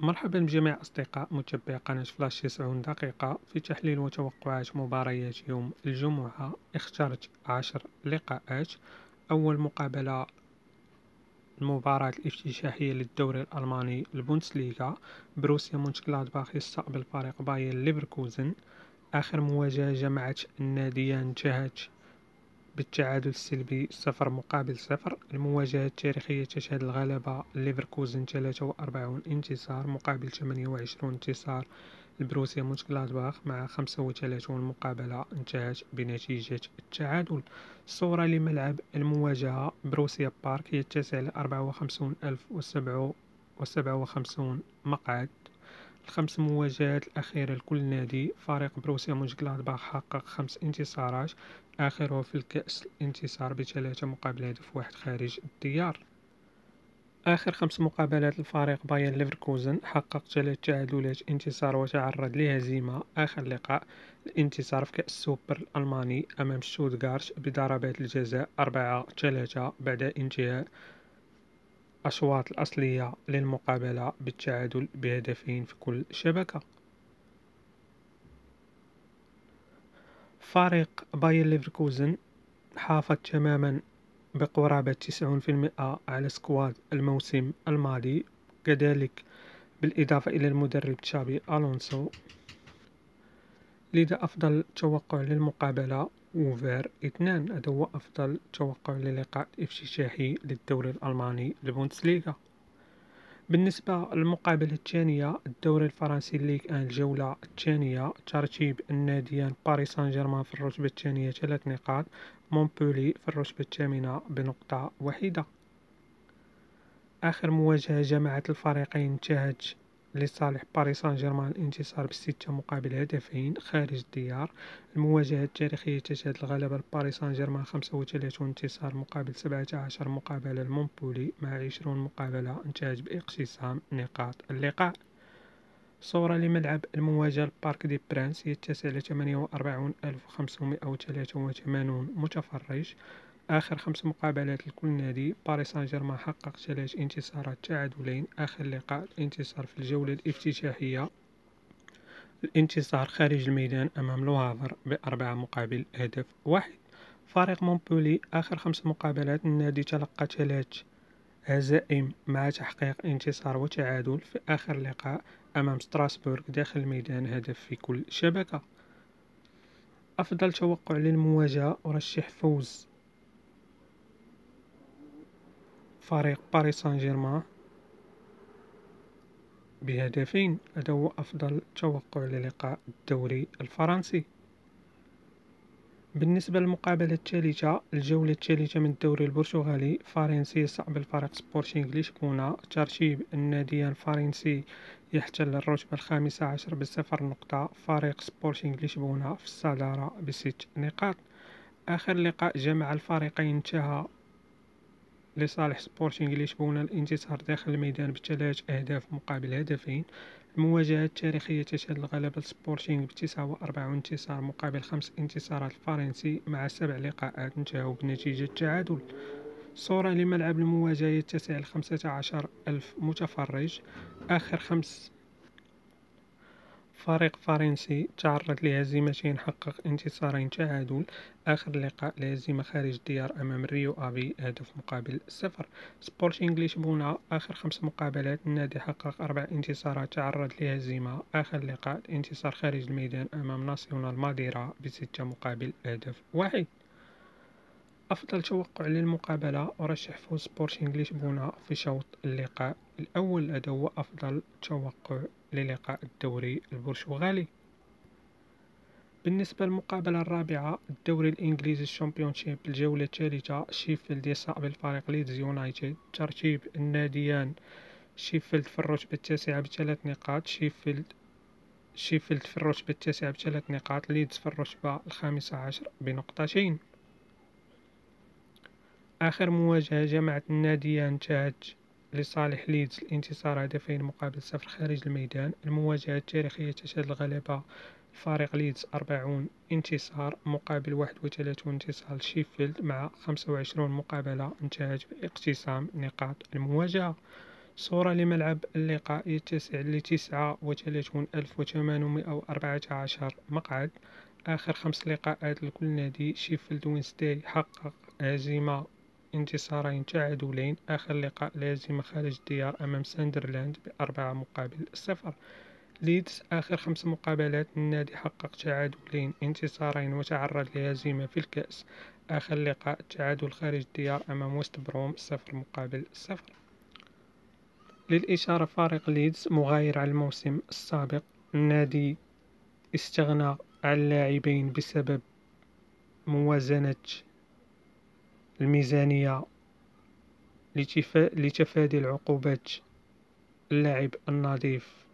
مرحبا بجميع أصدقاء متابعي قناة فلاش 90 دقيقة في تحليل وتوقعات مباريات يوم الجمعة اخترت عشر لقاءات. أول مقابلة المباراة الافتتاحية للدوري الألماني البوندسليغا. بوروسيا مونشنغلادباخ يستقبل فريق باير ليفركوزن. آخر مواجهة جمعت الناديان انتهت بالتعادل السلبي صفر مقابل صفر. المواجهة التاريخية تشهد الغلبة ليفركوزن 43 انتصار مقابل 28 انتصار. البروسيا مونشغلادباخ مع 35 مقابلة انتهت بنتيجة التعادل. صورة لملعب المواجهة. بروسيا بارك يتسع ل 54057 مقعد. الخمس مواجهات الأخيرة لكل نادي. فريق بروسيا مونشغلادباخ حقق خمس انتصارات آخره في الكأس الانتصار بثلاثة مقابل هدف واحد خارج الديار. آخر خمس مقابلات الفريق بايرن ليفركوزن حقق ثلاث تعادلات انتصار وتعرض لهزيمة. آخر لقاء الانتصار في كأس السوبر الألماني أمام شتوتغارت بضربات الجزاء أربعة ثلاثة بعد انتهاء الأشواط الأصلية للمقابلة بالتعادل بهدفين في كل شبكة. فريق باير ليفركوزن حافظ تماما بقرابة تسعون في المئة على squad الموسم الماضي كذلك بالإضافة إلى المدرب تشابي ألونسو. لذا أفضل توقع للمقابلة over اثنان هو أفضل توقع للقاء افتتاحي للدوري الألماني البوندسليغا بالنسبة للمقابلة الثانية الدوري الفرنسي Ligue 1 الجولة الثانية ترتيب الناديان باريس سان جيرمان في الرتبة الثانية ثلاث نقاط مونبيليه في الرتبة الثامنة بنقطة واحدة. آخر مواجهة جمعت الفريقين انتهت لصالح باريس سان جيرمان الانتصار بستة مقابل هدفين خارج الديار. المواجهة التاريخية تشهد الغلبة لباريس سان جيرمان خمسة وثلاثون انتصار مقابل سبعة عشر مقابلة لمونبيليه مع عشرون مقابلة انتهت باقتسام نقاط اللقاء. صورة لملعب المواجهة البارك دي برانس يتسع وثلاثة وثمانون متفرج. آخر خمس مقابلات لكل نادي باريس سان جيرمان حقق ثلاث انتصارات تعادلين. آخر لقاء الانتصار في الجولة الافتتاحية. الانتصار خارج الميدان أمام لوهافر بأربعة مقابل هدف واحد. فريق مونبولي آخر خمس مقابلات النادي تلقى ثلاث هزائم مع تحقيق انتصار وتعادل في آخر لقاء أمام ستراسبورغ داخل الميدان هدف في كل شبكة. أفضل توقع للمواجهة أرشح فوز فريق باريس سان جيرمان بهدفين هذا هو أفضل توقع للقاء الدوري الفرنسي. بالنسبة للمقابلة الثالثة الجولة الثالثة من الدوري البرتغالي فارينسي يصعب الفريق سبورتينغ لشبونة. ترتيب الناديان فارينسي يحتل الرتبة الخامسة عشر بصفر نقطة. فريق سبورتينغ لشبونة في الصدارة بست نقاط. آخر لقاء جمع الفريقين انتهى لصالح سبورتينغ لشبونة الانتصار داخل الميدان بثلاث أهداف مقابل هدفين. المواجهة التاريخية تشهد الغلبة سبورتينغ بتسعة وأربعون انتصار مقابل خمس انتصارات الفرنسي مع سبع لقاءات انتهوا بنتيجة تعادل صورة لملعب المواجهة يتسع لخمسة عشر ألف متفرج. آخر خمس فريق فارينسي تعرض لهزيمتين حقق انتصارين تعادل آخر لقاء لهزيمة خارج الديار أمام ريو آفي هدف مقابل صفر. سبورتينغ لشبونة آخر خمس مقابلات النادي حقق أربع انتصارات تعرض لهزيمة. آخر لقاء انتصار خارج الميدان أمام ناسيونال ماديرا بستة مقابل هدف واحد. أفضل توقع للمقابلة أرشح فوز سبورتينغ لشبونة في شوط اللقاء. الأول هذا هو أفضل توقع للقاء الدوري البرتغالي. بالنسبة للمقابلة الرابعة الدوري الإنجليزي الشامبيونشيب الجولة الثالثة شيفيلد يستقبل فريق ليدز يونايتد ترتيب الناديان شيفيلد في الرتبة التاسعة بثلاث نقاط شيفيلد شيفيلد في الرتبة التاسعة بثلاث نقاط ليدز في الرتبة الخامسة عشر بنقطتين. آخر مواجهة جمعت الناديان انتهت لصالح ليدز الانتصار هدفين مقابل صفر خارج الميدان. المواجهة التاريخية تشهد الغلبة فريق ليدز أربعون انتصار مقابل واحد وثلاثون انتصار. شيفيلد مع خمسة وعشرون مقابلة. انتهت باقتسام نقاط. المواجهة صورة لملعب اللقاء يتسع لتسعة وثلاثون ألف وثمانمائة وأربعة عشر مقعد. آخر خمس لقاءات لكل نادي. شيفيلد وينزداي حقق هزيمة انتصارين تعادلين آخر لقاء لهزيمة خارج الديار أمام ساندرلاند بأربعة مقابل صفر. ليدز آخر خمس مقابلات النادي حقق تعادلين انتصارين وتعرض لهزيمة في الكأس. آخر لقاء تعادل خارج الديار أمام وست بروم صفر مقابل صفر. للإشارة فريق ليدز مغاير على الموسم السابق. النادي استغنى عن لاعبين بسبب موازنة الميزانية لتفادي العقوبات اللاعب النظيف.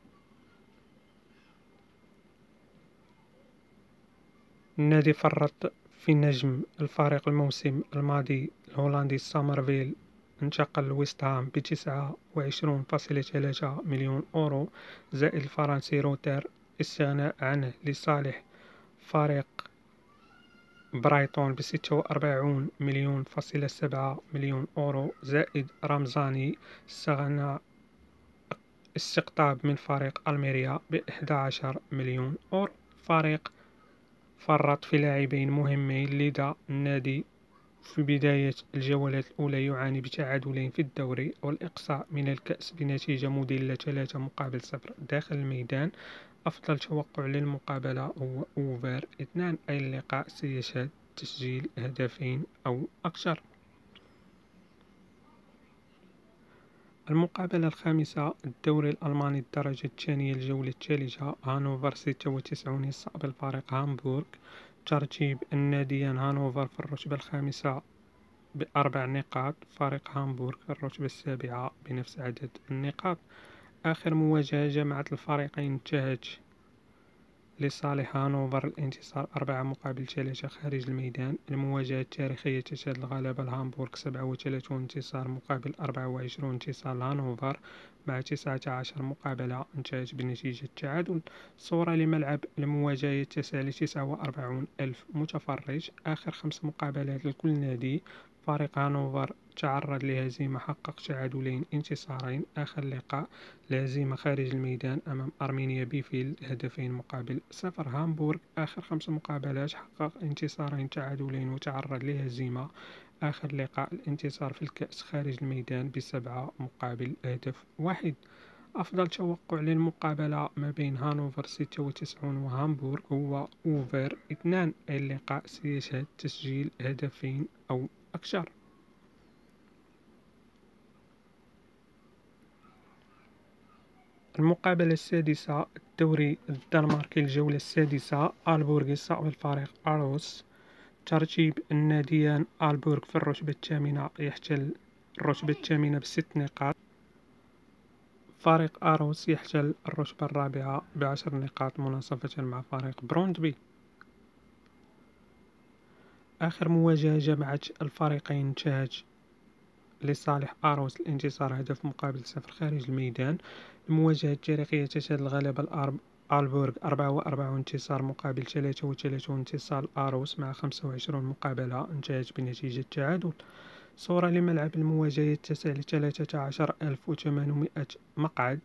النادي فرط في نجم الفريق الموسم الماضي الهولندي سامرفيل. انتقل لويست هام بتسعة وعشرون فاصلة ثلاثة مليون أورو. زائد الفرنسي روتر استغناء عنه لصالح فريق برايتون بستة وأربعون مليون فاصلة سبعة مليون أورو زائد رمزاني استغنى استقطاب من فريق ألميريا بإحدى عشر مليون أورو فريق فرط في لاعبين مهمين لذا النادي في بداية الجولات الأولى يعاني بتعادلين في الدوري والإقصاء من الكأس بنتيجة مذلة ثلاثة مقابل صفر داخل الميدان. أفضل توقع للمقابلة هو over اثنان أي اللقاء سيشهد تسجيل هدفين أو أكثر. المقابلة الخامسة الدوري الألماني الدرجة الثانية الجولة الثالثة هانوفر ستة وتسعون يستقبل فريق هامبورغ. ترتيب الناديان هانوفر في الرتبة الخامسة بأربع نقاط فريق هامبورغ في الرتبة السابعة بنفس عدد النقاط. آخر مواجهة جمعت الفريقين انتهت لصالح هانوفر الانتصار أربعة مقابل ثلاثة خارج الميدان. المواجهة التاريخية تشهد الغلبة لهامبورغ سبعة وثلاثون انتصار مقابل أربعة وعشرون انتصار لهانوفر مع تسعة عشر مقابلة انتهت بنتيجة التعادل صورة لملعب المواجهة يتسع لتسعة وأربعون ألف متفرج. آخر خمس مقابلات لكل نادي فريق هانوفر تعرض لهزيمة حقق تعادلين انتصارين. آخر لقاء لهزيمة خارج الميدان أمام أرمينيا بيليفيلد هدفين مقابل صفر. هامبورغ آخر خمس مقابلات حقق انتصارين تعادلين وتعرض لهزيمة. آخر لقاء الانتصار في الكأس خارج الميدان بسبعة مقابل هدف واحد. أفضل توقع للمقابلة ما بين هانوفر ستة وتسعون وهامبورغ هو over اثنان. اللقاء سيشهد تسجيل هدفين أو أكثر. المقابلة السادسة الدوري الدنماركي الجولة السادسة آلبورغ يستقبل فريق أروس. ترتيب الناديان آلبورغ في الرتبة الثامنة يحتل الرتبة الثامنة بست نقاط. فريق أروس يحتل الرتبة الرابعة بعشر نقاط مناصفة مع فريق بروندبي آخر مواجهة جمعت الفريقين انتهت لصالح أروس الانتصار هدف مقابل صفر خارج الميدان. المواجهة التاريخية تشهد الغلبة الأرب ألبورغ أربعة وأربعون انتصار مقابل ثلاثة وثلاثون انتصار أروس مع خمسة وعشرون مقابلة. انتهت بنتيجة تعادل صورة لملعب المواجهة يتسع ألف وثمانمائة مقعد.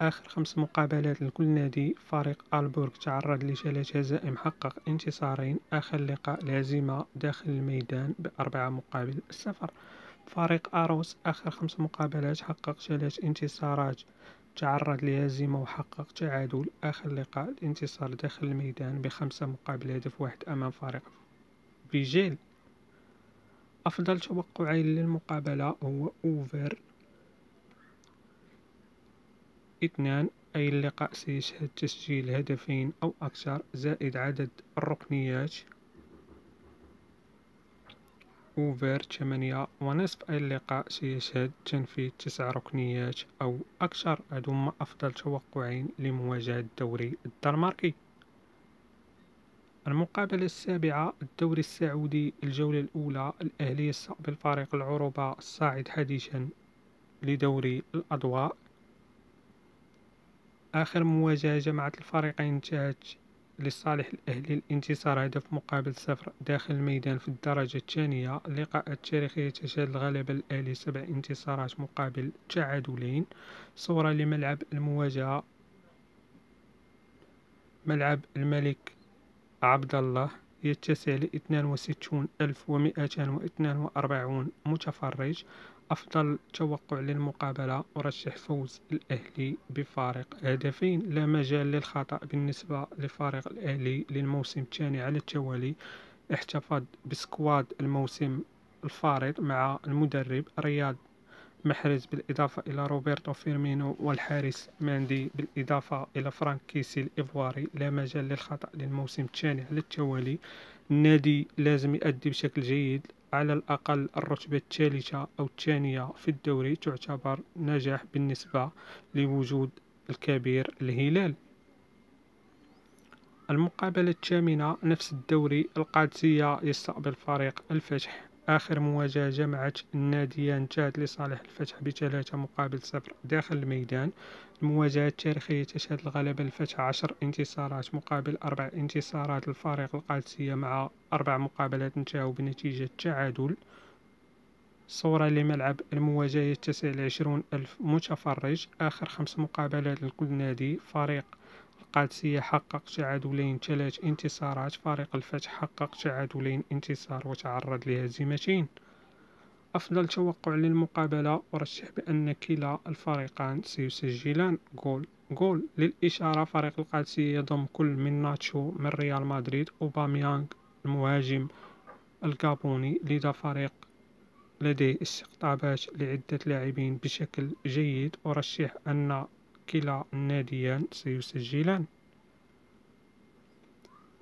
آخر خمس مقابلات لكل نادي فريق ألبورغ تعرض لثلاث هزائم حقق انتصارين. آخر لقاء الهزيمة داخل الميدان بأربعة مقابل صفر. فريق أروس آخر خمس مقابلات حقق ثلاث انتصارات. تعرض لهزيمة وحقق تعادل. آخر لقاء الانتصار داخل الميدان بخمسة مقابل هدف واحد أمام فريق فيجيل أفضل توقعين للمقابلة هو أوفر اثنان أي اللقاء سيشهد تسجيل هدفين أو أكثر زائد عدد الركنيات. ثمانية ونصف أي اللقاء سيشهد تنفيذ تسع ركنيات أو أكثر هذوما أفضل توقعين لمواجهة الدوري الدنماركي. المقابلة السابعة الدوري السعودي الجولة الأولى الأهلي يستقبل فريق العروبة الصاعد حديثا لدوري الأضواء. آخر مواجهة جمعت الفريقين انتهت لصالح الأهلي الانتصار هدف مقابل صفر داخل الميدان في الدرجة الثانية. اللقاء التاريخي تشهد الغلبة الأهلي سبع انتصارات مقابل تعادلين. صورة لملعب المواجهة. ملعب الملك عبد الله يتسع ل 62242 متفرج. أفضل توقع للمقابلة أرشح فوز الأهلي بفارق هدفين. لا مجال للخطأ بالنسبة لفريق الأهلي للموسم الثاني على التوالي. احتفظ بسكواد الموسم الفارط مع المدرب رياض. محرز بالإضافة إلى روبرتو فيرمينو والحارس ميندي بالإضافة إلى فرانك كيسي الإيفواري لا مجال للخطأ للموسم الثاني على التوالي. النادي لازم يؤدي بشكل جيد على الأقل الرتبة الثالثة أو الثانية في الدوري تعتبر نجاح بالنسبة لوجود الكبير الهلال. المقابلة الثامنة نفس الدوري القادسية يستقبل فريق الفتح. آخر مواجهة جمعت الناديان انتهت لصالح الفتح بثلاثة مقابل صفر داخل الميدان. المواجهة التاريخية تشهد الغلبة الفتح عشر انتصارات مقابل أربع انتصارات للفريق القادسية مع أربع مقابلات انتهوا بنتيجة تعادل. صورة لملعب المواجهة يتسع لعشرون ألف متفرج آخر خمس مقابلات لكل نادي فريق القادسية حقق تعادلين ثلاث انتصارات فريق الفتح حقق تعادلين انتصار وتعرض لهزيمتين أفضل توقع للمقابلة أرشح بأن كلا الفريقان سيسجلان. goal goal. للإشارة فريق القادسية يضم كل من ناتشو من ريال مدريد أوباميانغ المهاجم الغابوني لدى فريق لديه استقطابات لعدة لاعبين بشكل جيد. أرشح أن كلا الناديان سيسجلان.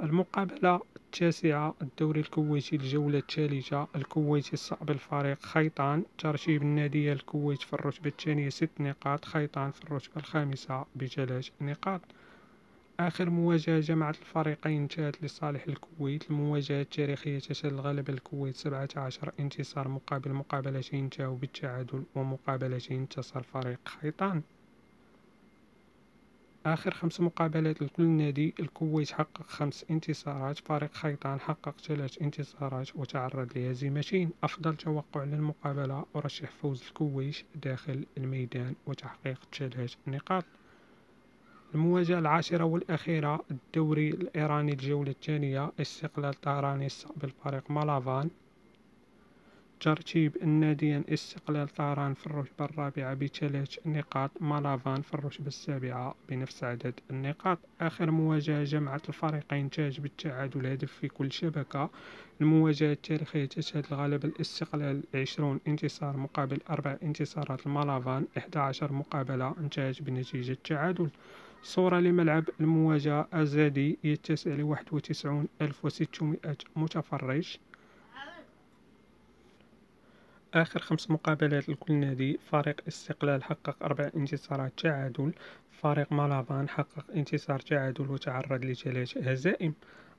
المقابلة التاسعة الدوري الكويتي الجولة الثالثة الكويت يستقبل فريق خيطان. ترتيب النادي الكويت في الرتبة الثانية ست نقاط. خيطان في الرتبة الخامسة بثلاث نقاط. آخر مواجهة جمعت الفريقين انتهت لصالح الكويت. المواجهة التاريخية تشهد الغلبة الكويت سبعة عشر انتصار مقابل مقابلتين انتهوا بالتعادل ومقابلتين انتصر فريق خيطان. آخر خمس مقابلات لكل نادي الكويت حقق خمس انتصارات فريق خيطان حقق ثلاث انتصارات وتعرض لهزيمتين أفضل توقع للمقابلة أرشح فوز الكويت داخل الميدان وتحقيق ثلاث نقاط. المواجهة العاشرة والأخيرة الدوري الإيراني الجولة الثانية استقلال طهران يستقبل فريق مالافان. ترتيب الناديين استقلال طهران في الرتبة الرابعة بثلاث نقاط مالافان في الرتبة السابعة بنفس عدد النقاط. آخر مواجهة جمعت الفريقين تاج بالتعادل هدف في كل شبكة. المواجهة التاريخية تشهد الغالب الاستقلال عشرون انتصار مقابل أربع انتصارات. المالافان إحدى عشر مقابلة انتهت بنتيجة تعادل صورة لملعب المواجهة أزادي يتسع لواحد وتسعون ألف وستمائة متفرج. آخر خمس مقابلات لكل نادي فريق استقلال حقق أربع انتصارات تعادل فريق مالافان حقق انتصار تعادل وتعرض لثلاث هزائم.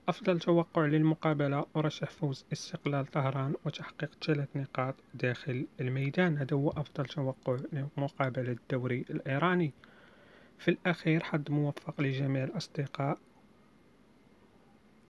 أفضل توقع للمقابلة أرشح فوز استقلال طهران وتحقيق ثلاث نقاط داخل الميدان. هذا هو أفضل توقع لمقابلة الدوري الإيراني. في الأخير حظ موفق لجميع الأصدقاء